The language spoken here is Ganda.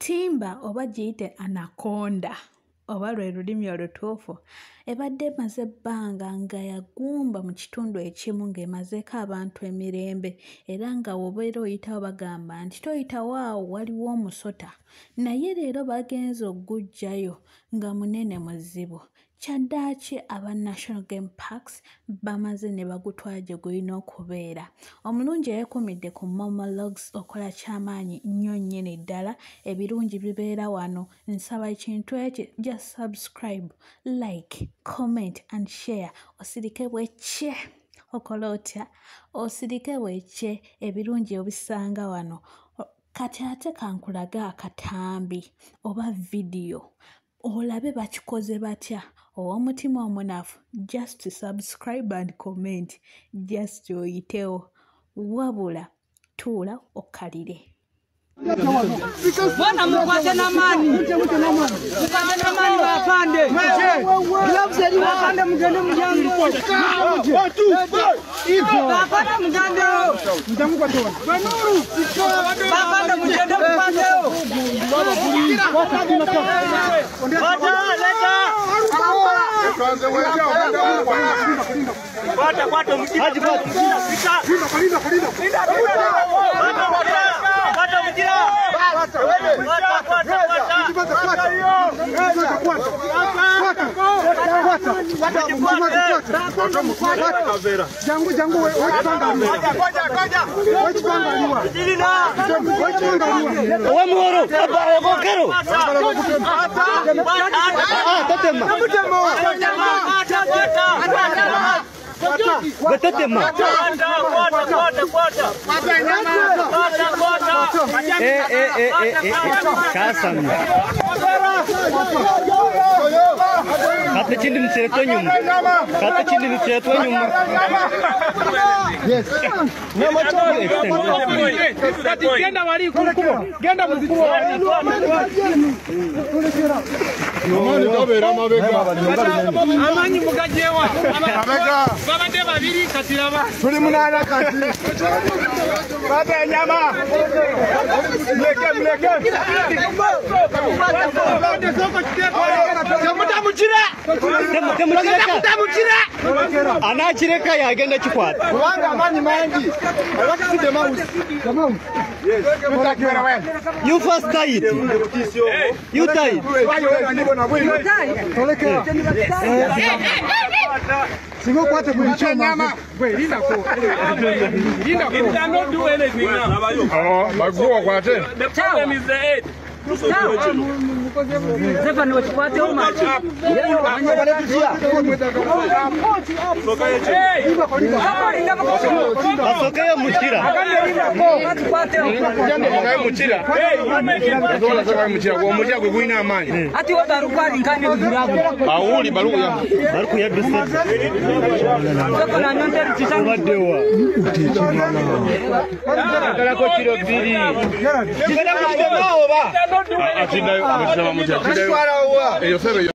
Ttimba oba giyite anaconda oba lwe lulimi olutuufu ebadde emaze ebbanga nga yagumba mu kitundu ekimu ng'emazeeko abantu emirembe era nga w'obeera oyitawo bagamba nti toyitawo awo waliwo omusota. Naye leero bagenze ogguggyayo nga munene muzibu kyaddaaki aba national game parks bamaze ne bagutwala gye gulina okubeera. Omulungi eyeekuumidde ku momologs okola kyamaanyi nnyo nnyini ddala. Ebirungi bibeera wano. Nsaba ekintu ekyo just subscribe like comment and share. Osirike bwekye okola otya? Osirike bwekye ebirungi obisanga wano. Kati ate kankulage akatambi oba vidiyo olabe bakikoze batya? Ow'omutima omunafu just subscribe and comment just oyitewo. Wabula tuula okkalire. Bwana mukwate n'amaanyi. Mukwate n'amaanyi bafande bafande mugende mulyango bafande mugandewo bafande mugende Pata kwato mjina. Haji kwato. Linda, linda, linda. Linda, linda. bata bata bata bata jangu jangu wechipangaliwa wechipangaliwa wemuoro abaraokero tatema watatema sasa kata kindi mukireto nyuma kata kindi mukireto nyuma genda wali kukubo genda mukubo amanyi mugajewa babadde babiri kati laba tuli munana kati bata enyama anachireka yagenda chikwata you. first tie it you tie it singa okwate buli kyoma gwe lindako Maguo kwate. Stefan wachipate uma. Yeye anataka kutia. Asokeye muchira. Wachipate. Jambo mkae muchira. Ndola sasa muchira kwa muchira kwa kuina amani. Ati wata rupali kani uzirabu. Bauli baruku ya. Baruku ya bisi. Stefan anyonde rutisa. Badewa. Ndala ko kilo 2. Ndala ko kilo 2. Ndala ko kilo 2. mutya eyo sebe